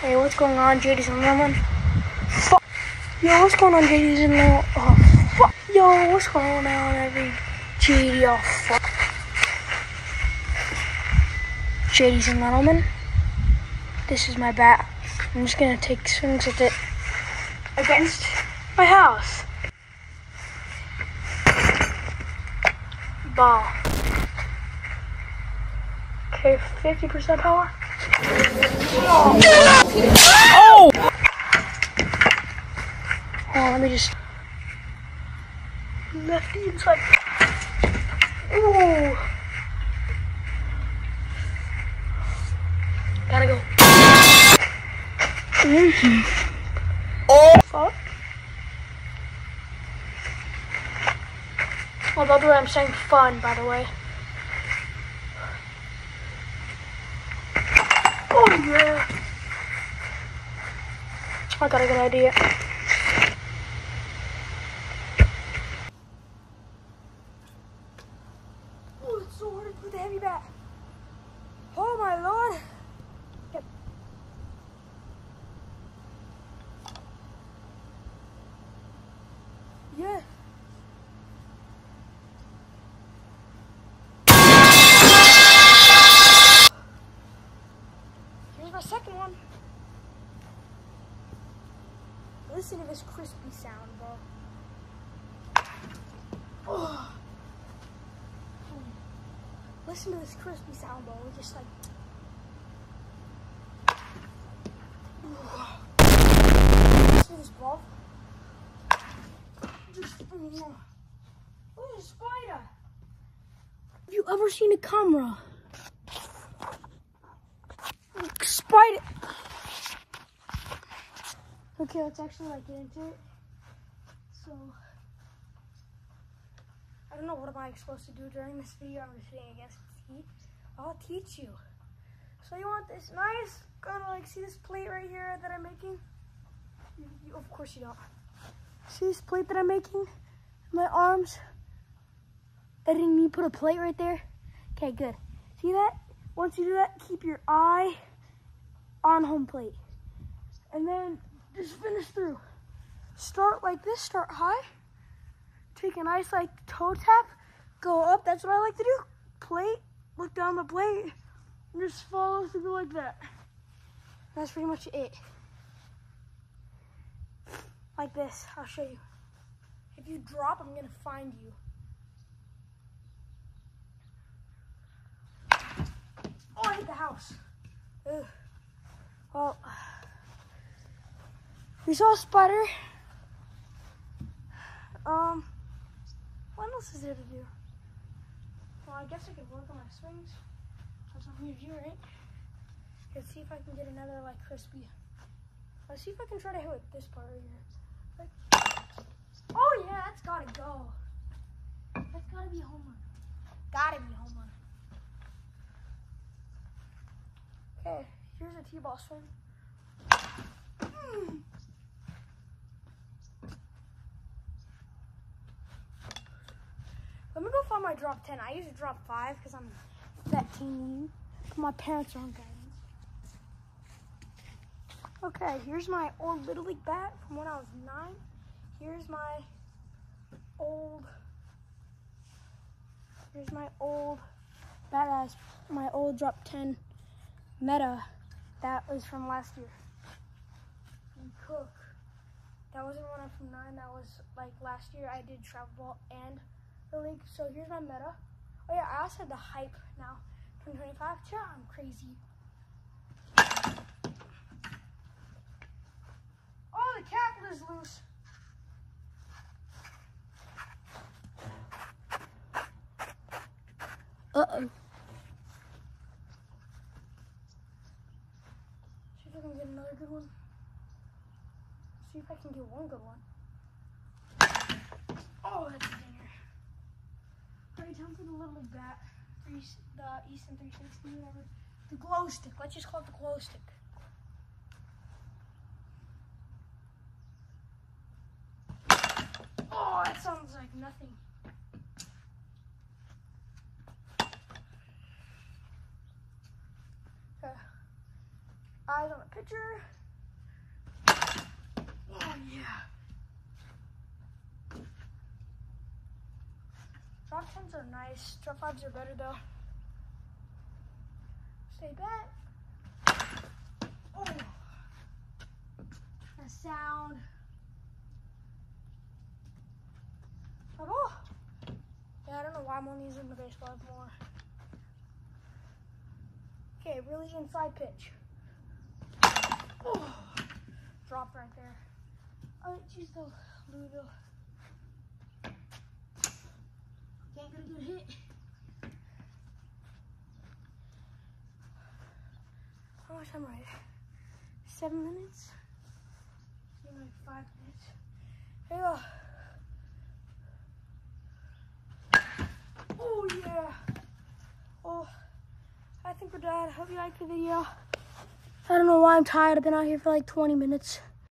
Hey, what's going on, JD's and Lemon? Fuck. Yo, what's going on, JD's and Lemon? Oh, fuck. Yo, what's going on, every JD? Oh, fuck. JD's and Gentlemen, this is my bat. I'm just gonna take swings at it against my house. Ball. Okay, 50% power. Oh! Oh, let me just. Lefty inside. Ooh. Gotta go. Oh! Fuck. Oh, the way, I'm saying fun, by the way. Oh, I got a good idea. Oh, it's so hard to put the heavy bat. Oh, my lord. Yep. Yeah. Here's my second one. Listen to this crispy sound, bro. Oh. Listen to this crispy sound, bro. It's just like. Listen to this, bro. Just. Mm, At a spider. Have you ever seen a camera? Spider. Okay, let's actually like get into it. So, I don't know what am I supposed to do during this video. I'm just sitting against the heat. I'll teach you. So you want this nice, kind of like see this plate right here that I'm making? You, you, of course you don't. See this plate that I'm making? My arms. Editing me put a plate right there. Okay, good. See that? Once you do that, keep your eye on home plate. And then just finish through. Start like this, start high. Take a nice like toe tap, go up. That's what I like to do. Plate, look down the plate, and just follow through like that. That's pretty much it. Like this, I'll show you. If you drop, I'm gonna find you. Oh, I hit the house. Ugh. Well, we saw a spider. Um, what else is there to do? Well, I guess I could work on my swings. That's what I'm to do, right? Let's see if I can get another, like, crispy. Let's see if I can try to hit with this part right here. Like, oh, yeah, that's gotta go. That's gotta be a home run. Gotta be a home run. Okay, here's a T-ball swing. Mm. Let me go find my drop 10. I usually drop 5 because I'm that team. My parents are on guidance. Okay, here's my old Little League bat from when I was 9. Here's my old... Here's my old badass, my old drop 10 meta. That was from last year. And Cook. That wasn't one I'm from 9. That was like last year I did travel ball and the league. So here's my meta. Oh yeah, I also had the hype now. 2025. Yeah, I'm crazy. Oh, the cat is loose. Uh-oh. See if I can get another good one. See if I can get one good one. Oh, that's a time for the little bat. Three, the Easton 360, whatever. The glow stick. Let's just call it the glow stick. Oh, that sounds like nothing. Okay. Eyes on the pitch. pitcher. Oh yeah. Tens are nice. Drop fives are better though. Stay back. Oh. That sound. All. Yeah, I don't know why I'm only using the baseball more. Okay, really inside pitch. Oh, drop right there. Oh, jeez, the Louisville. Can't get a good hit. How much time right? Seven minutes? Maybe like five minutes. Here you go. Oh yeah. Oh, I think we're done. I hope you liked the video. I don't know why I'm tired. I've been out here for like 20 minutes.